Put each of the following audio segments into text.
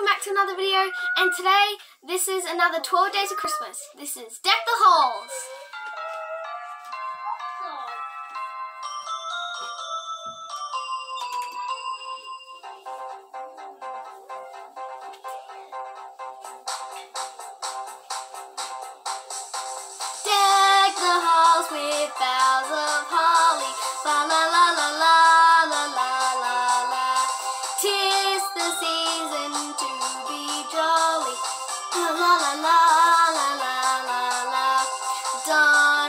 welcome back to another video and today this is another 12 days of Christmas. This is Deck the Halls. Deck the halls with boughs of holly, la la la la la la la la. Tis the la la la la la la la.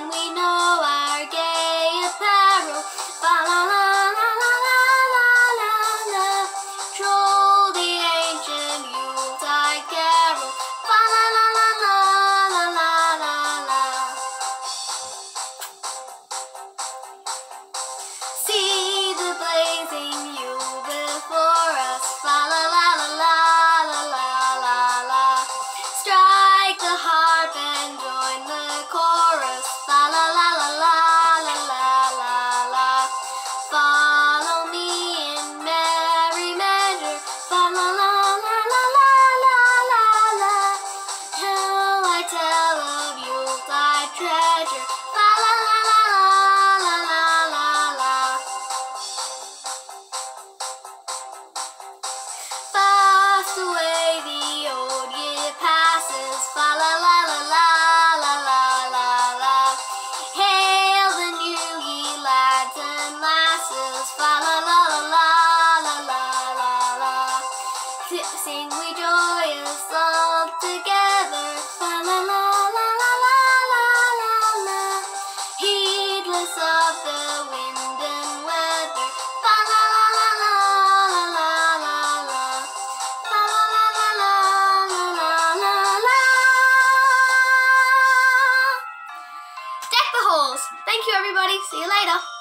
Fa la la la la la la la la. Hail the new ye lads and lasses, la la la la la la la la. Sing Thank you, everybody. See you later.